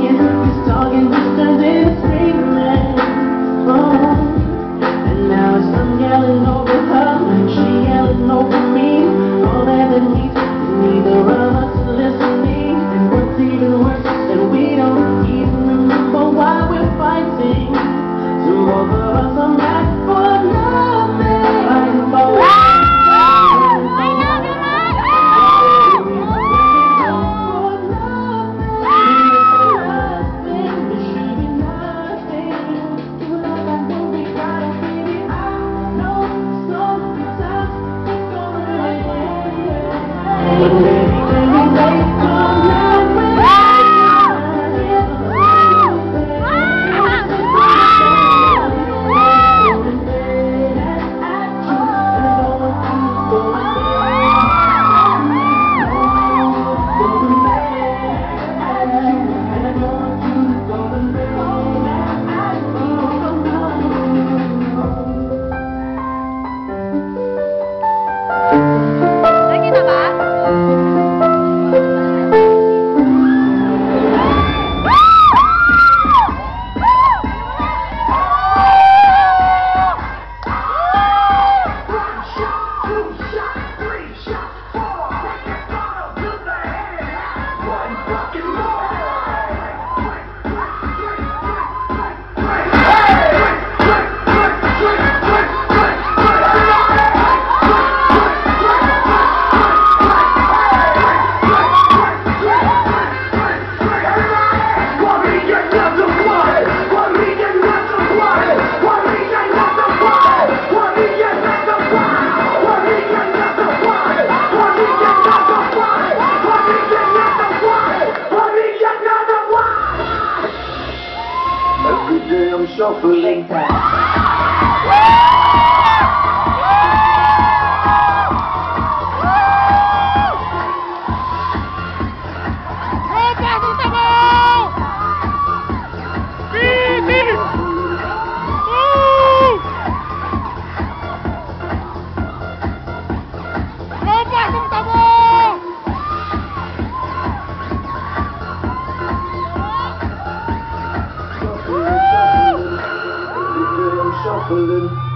talking, just talking, just stroke breathing test. England